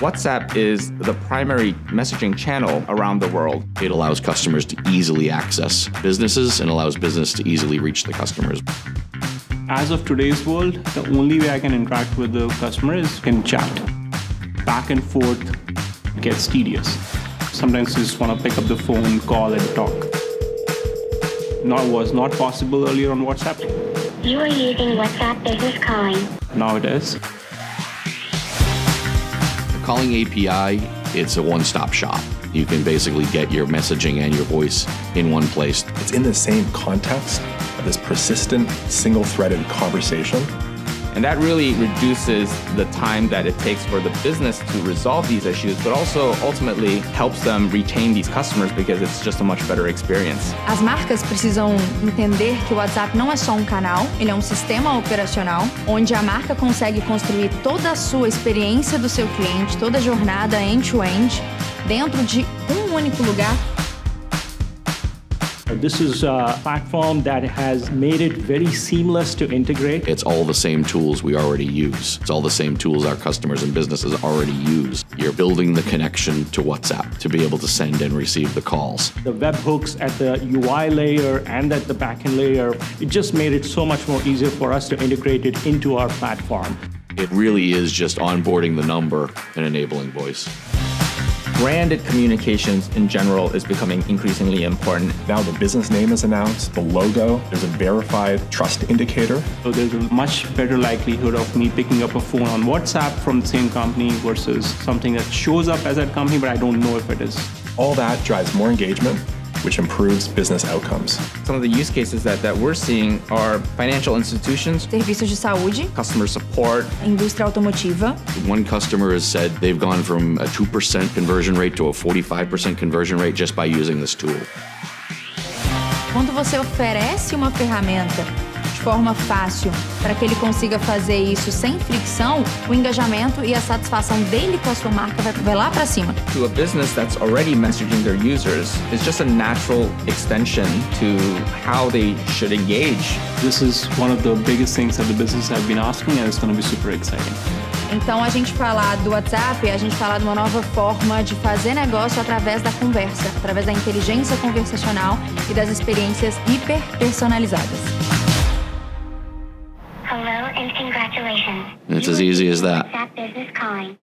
WhatsApp is the primary messaging channel around the world. It allows customers to easily access businesses and allows business to easily reach the customers. As of today's world, the only way I can interact with the customer is in chat. Back and forth gets tedious. Sometimes you just want to pick up the phone, call, and talk. Not was not possible earlier on WhatsApp. You are using WhatsApp Business Calling. Now it is. Calling API, it's a one-stop shop. You can basically get your messaging and your voice in one place. It's in the same context of this persistent, single-threaded conversation and that really reduces the time that it takes for the business to resolve these issues, but also ultimately helps them retain these customers because it's just a much better experience. As marcas precisam entender que o WhatsApp não é só um canal, ele é um sistema operacional onde a marca consegue construir toda a sua experiência do seu cliente, toda a jornada end-to-end -end, dentro de um único lugar this is a platform that has made it very seamless to integrate. It's all the same tools we already use. It's all the same tools our customers and businesses already use. You're building the connection to WhatsApp to be able to send and receive the calls. The webhooks at the UI layer and at the backend layer, it just made it so much more easier for us to integrate it into our platform. It really is just onboarding the number and enabling voice branded communications in general is becoming increasingly important. Now the business name is announced, the logo, there's a verified trust indicator. So there's a much better likelihood of me picking up a phone on WhatsApp from the same company versus something that shows up as that company, but I don't know if it is. All that drives more engagement, which improves business outcomes. Some of the use cases that, that we're seeing are financial institutions, serviços de saúde, customer support, indústria automotiva. One customer has said they've gone from a 2% conversion rate to a 45% conversion rate just by using this tool. Quando você oferece uma ferramenta forma fácil para que ele consiga fazer isso sem fricção, o engajamento e a satisfação dele com a sua marca vai, vai lá para cima. To a business that's already messaging their users, it's just a natural extension to how they should engage. This is one of the biggest things that the business have been asking and it's going to be super exciting. Então, a gente falar do WhatsApp, a gente falar de uma nova forma de fazer negócio através da conversa, através da inteligência conversacional e das experiências hiper personalizadas. And congratulations. It's as easy as that.